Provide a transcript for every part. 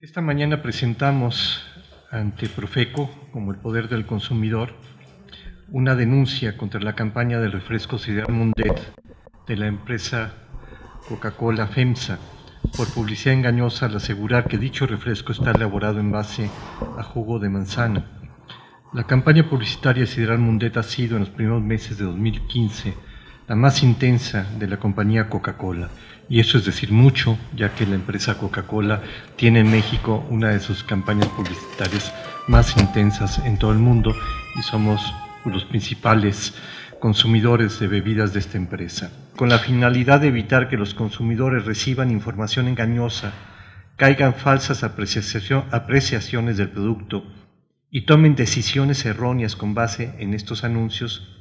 Esta mañana presentamos ante Profeco, como el Poder del Consumidor, una denuncia contra la campaña del refresco Ciudad Mundet de la empresa Coca-Cola FEMSA por publicidad engañosa al asegurar que dicho refresco está elaborado en base a jugo de manzana. La campaña publicitaria Sideral Mundet ha sido en los primeros meses de 2015 la más intensa de la compañía Coca-Cola. Y eso es decir mucho, ya que la empresa Coca-Cola tiene en México una de sus campañas publicitarias más intensas en todo el mundo y somos los principales consumidores de bebidas de esta empresa. Con la finalidad de evitar que los consumidores reciban información engañosa, caigan falsas apreciaciones del producto y tomen decisiones erróneas con base en estos anuncios,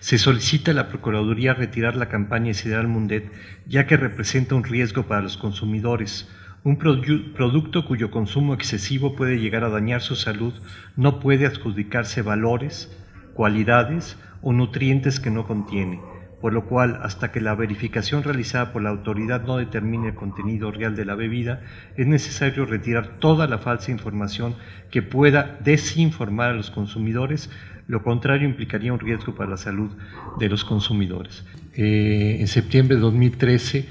se solicita a la Procuraduría retirar la campaña Sideral Mundet, ya que representa un riesgo para los consumidores. Un producto cuyo consumo excesivo puede llegar a dañar su salud no puede adjudicarse valores, cualidades o nutrientes que no contiene, por lo cual hasta que la verificación realizada por la autoridad no determine el contenido real de la bebida, es necesario retirar toda la falsa información que pueda desinformar a los consumidores lo contrario implicaría un riesgo para la salud de los consumidores. Eh, en septiembre de 2013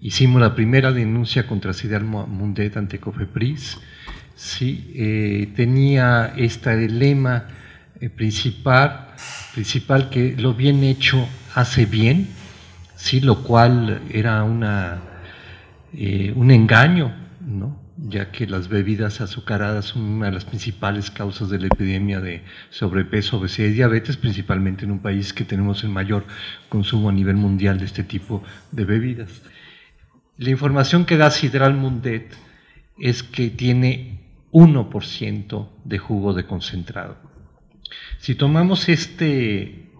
hicimos la primera denuncia contra Cidal Mundet ante Cofepris. Sí, eh, tenía este lema eh, principal, principal que lo bien hecho hace bien, sí, lo cual era una, un engaño. Ya que las bebidas azucaradas son una de las principales causas de la epidemia de sobrepeso, obesidad y diabetes, principalmente en un país que tenemos el mayor consumo a nivel mundial de este tipo de bebidas. La información que da Sidral Mundet es que tiene 1% de jugo de concentrado. Si tomamos este,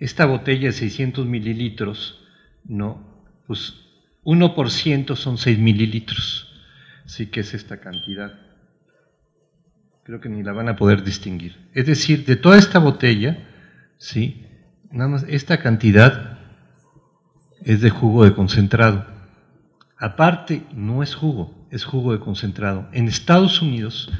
esta botella de 600 mililitros, ¿no? pues 1% son 6 mililitros sí que es esta cantidad. Creo que ni la van a poder distinguir. Es decir, de toda esta botella, sí, nada más esta cantidad es de jugo de concentrado. Aparte, no es jugo, es jugo de concentrado. En Estados Unidos,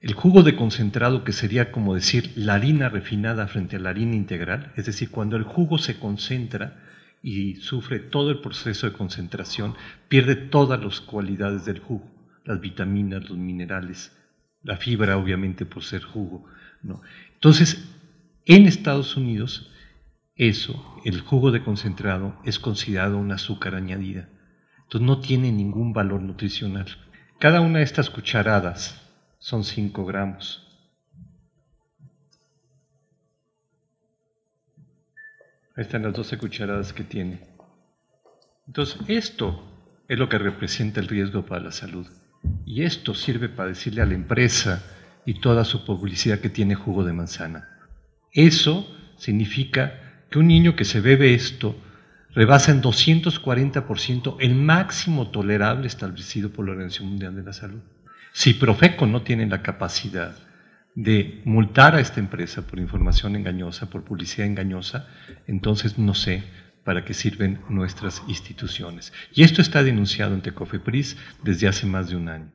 el jugo de concentrado, que sería como decir la harina refinada frente a la harina integral, es decir, cuando el jugo se concentra, y sufre todo el proceso de concentración, pierde todas las cualidades del jugo, las vitaminas, los minerales, la fibra obviamente por ser jugo. ¿no? Entonces, en Estados Unidos, eso, el jugo de concentrado, es considerado un azúcar añadida. Entonces no tiene ningún valor nutricional. Cada una de estas cucharadas son 5 gramos. Ahí están las 12 cucharadas que tiene. Entonces, esto es lo que representa el riesgo para la salud. Y esto sirve para decirle a la empresa y toda su publicidad que tiene jugo de manzana. Eso significa que un niño que se bebe esto rebasa en 240% el máximo tolerable establecido por la Organización Mundial de la Salud. Si Profeco no tiene la capacidad de multar a esta empresa por información engañosa, por publicidad engañosa, entonces no sé para qué sirven nuestras instituciones. Y esto está denunciado ante COFEPRIS desde hace más de un año.